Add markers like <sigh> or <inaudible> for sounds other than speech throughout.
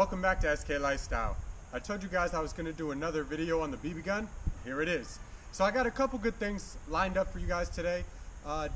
Welcome back to SK Lifestyle. I told you guys I was going to do another video on the BB gun. Here it is. So I got a couple good things lined up for you guys today. Uh,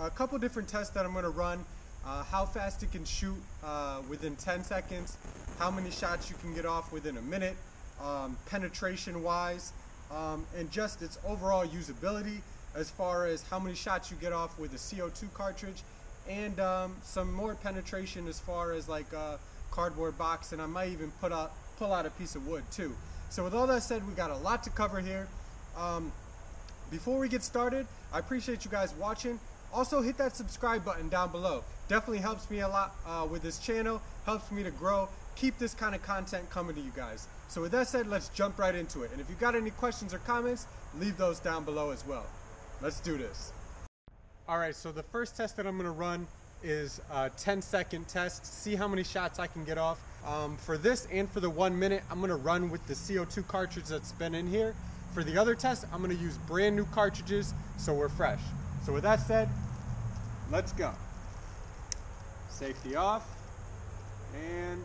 a couple different tests that I'm going to run. Uh, how fast it can shoot uh, within 10 seconds, how many shots you can get off within a minute, um, penetration wise, um, and just its overall usability as far as how many shots you get off with a CO2 cartridge and um, some more penetration as far as like a cardboard box and I might even put out, pull out a piece of wood too. So with all that said, we got a lot to cover here. Um, before we get started, I appreciate you guys watching. Also hit that subscribe button down below. Definitely helps me a lot uh, with this channel, helps me to grow, keep this kind of content coming to you guys. So with that said, let's jump right into it. And if you got any questions or comments, leave those down below as well. Let's do this. All right, so the first test that I'm gonna run is a 10 second test, see how many shots I can get off. Um, for this and for the one minute, I'm gonna run with the CO2 cartridge that's been in here. For the other test, I'm gonna use brand new cartridges so we're fresh. So with that said, let's go. Safety off, and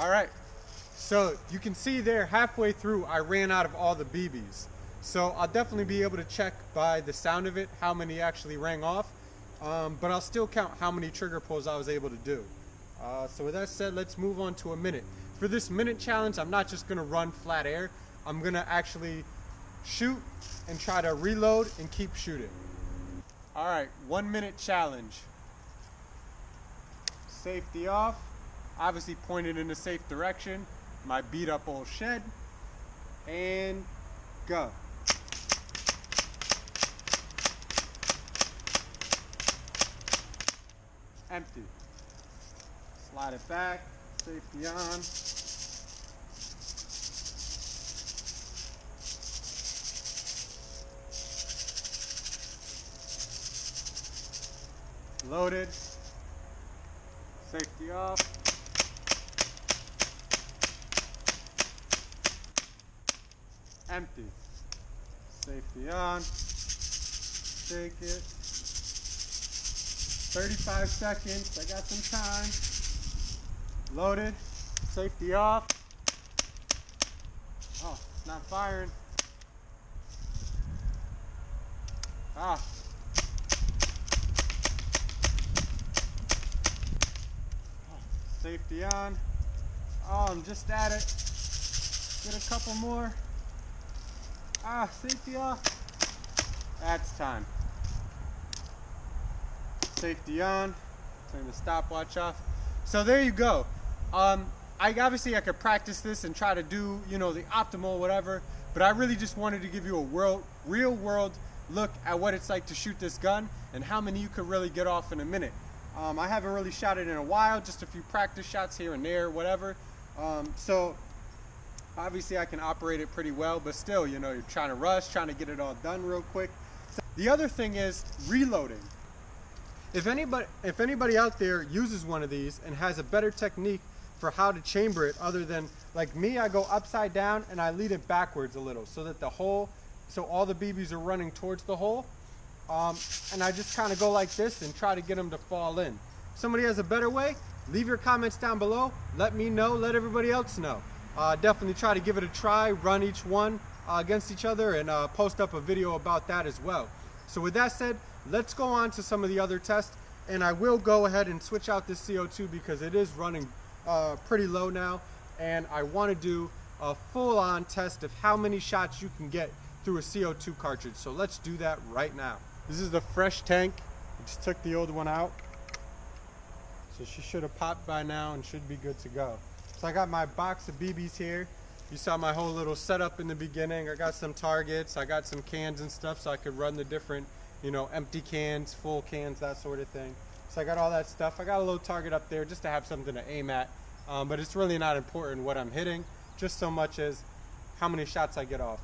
All right, so you can see there halfway through I ran out of all the BBs. So I'll definitely be able to check by the sound of it how many actually rang off, um, but I'll still count how many trigger pulls I was able to do. Uh, so with that said, let's move on to a minute. For this minute challenge, I'm not just gonna run flat air. I'm gonna actually shoot and try to reload and keep shooting. All right, one minute challenge. Safety off obviously pointed in a safe direction, my beat up old shed, and go. Empty. Slide it back, safety on. Loaded, safety off. Empty. Safety on. Take it. 35 seconds. I got some time. Loaded. Safety off. Oh, it's not firing. Ah. Safety on. Oh, I'm just at it. Get a couple more. Ah, safety off. That's time. Safety on. Turn the stopwatch off. So there you go. Um, I obviously I could practice this and try to do you know the optimal whatever, but I really just wanted to give you a world, real world look at what it's like to shoot this gun and how many you could really get off in a minute. Um, I haven't really shot it in a while, just a few practice shots here and there, whatever. Um, so Obviously I can operate it pretty well, but still, you know, you're trying to rush, trying to get it all done real quick. So the other thing is reloading. If anybody, if anybody out there uses one of these and has a better technique for how to chamber it other than like me, I go upside down and I lead it backwards a little so that the hole, so all the BBs are running towards the hole. Um, and I just kind of go like this and try to get them to fall in. If somebody has a better way, leave your comments down below. Let me know, let everybody else know. Uh, definitely try to give it a try, run each one uh, against each other and uh, post up a video about that as well. So with that said, let's go on to some of the other tests and I will go ahead and switch out this CO2 because it is running uh, pretty low now and I want to do a full-on test of how many shots you can get through a CO2 cartridge. So let's do that right now. This is the fresh tank. I just took the old one out. So she should have popped by now and should be good to go. So I got my box of BBs here. You saw my whole little setup in the beginning. I got some targets, I got some cans and stuff so I could run the different, you know, empty cans, full cans, that sort of thing. So I got all that stuff. I got a little target up there just to have something to aim at. Um, but it's really not important what I'm hitting, just so much as how many shots I get off.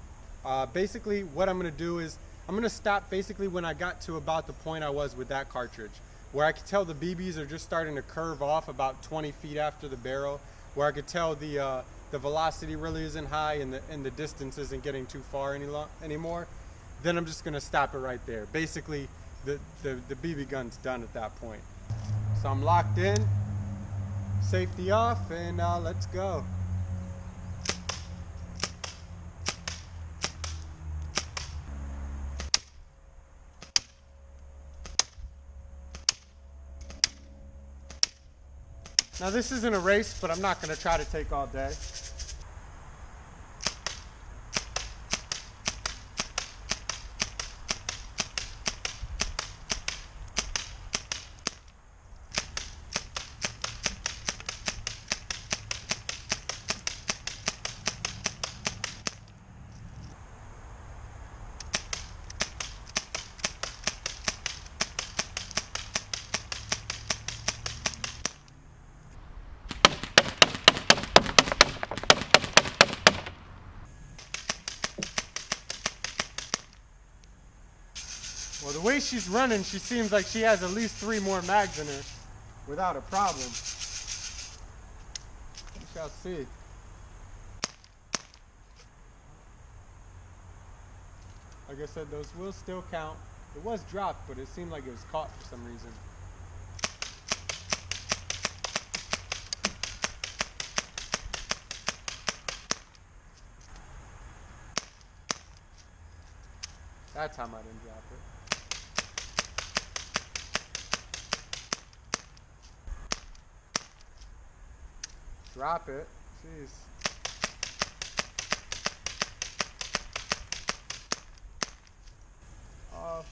Uh, basically, what I'm going to do is I'm going to stop basically when I got to about the point I was with that cartridge, where I could tell the BBs are just starting to curve off about 20 feet after the barrel where I could tell the uh, the velocity really isn't high and the and the distance isn't getting too far any lo- anymore, then I'm just gonna stop it right there. Basically, the, the, the BB gun's done at that point. So I'm locked in, safety off, and uh, let's go. Now this isn't a race, but I'm not gonna try to take all day. She's running, she seems like she has at least three more mags in her without a problem. We shall see. Like I said, those will still count. It was dropped, but it seemed like it was caught for some reason. That time I didn't drop it. Drop it. Jeez. Oh.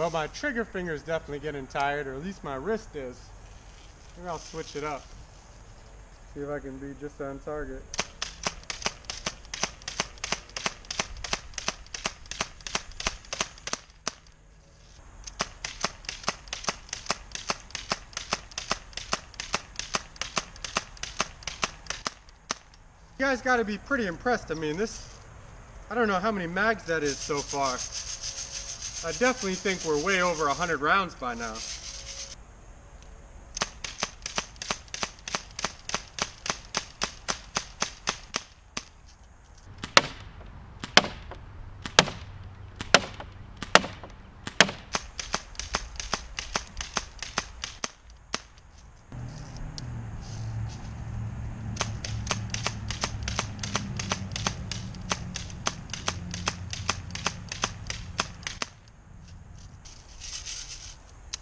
Well, my trigger finger is definitely getting tired, or at least my wrist is. Maybe I'll switch it up. See if I can be just on target. You guys got to be pretty impressed. I mean, this, I don't know how many mags that is so far. I definitely think we're way over 100 rounds by now.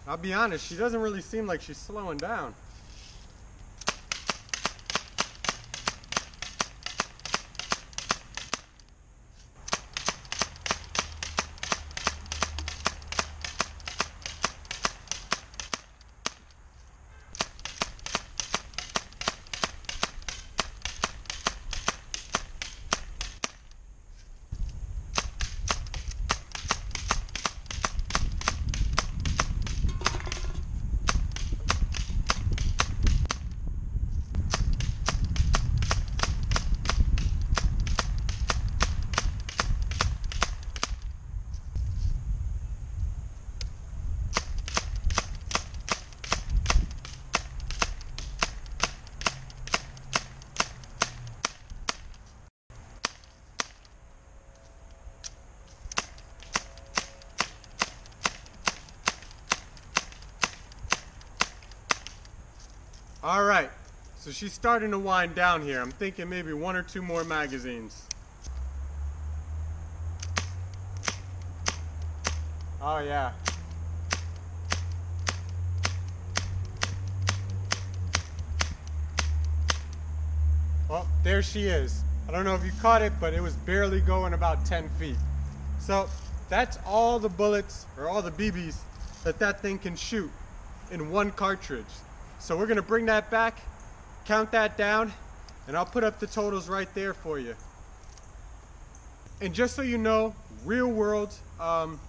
I'll be honest, she doesn't really seem like she's slowing down. All right, so she's starting to wind down here. I'm thinking maybe one or two more magazines. Oh yeah. Well, there she is. I don't know if you caught it, but it was barely going about 10 feet. So that's all the bullets or all the BBs that that thing can shoot in one cartridge. So we're gonna bring that back, count that down, and I'll put up the totals right there for you. And just so you know, real world um,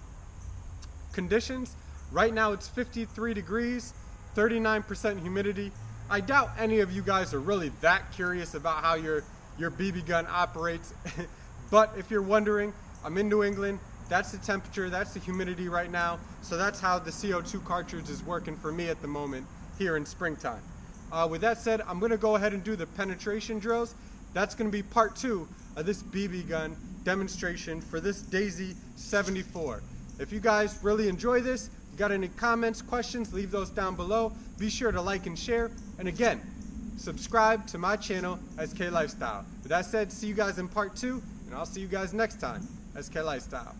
conditions, right now it's 53 degrees, 39% humidity. I doubt any of you guys are really that curious about how your, your BB gun operates. <laughs> but if you're wondering, I'm in New England, that's the temperature, that's the humidity right now. So that's how the CO2 cartridge is working for me at the moment here in springtime. Uh, with that said, I'm gonna go ahead and do the penetration drills. That's gonna be part two of this BB gun demonstration for this Daisy 74. If you guys really enjoy this, you got any comments, questions, leave those down below. Be sure to like and share. And again, subscribe to my channel, SK Lifestyle. With that said, see you guys in part two, and I'll see you guys next time, SK Lifestyle.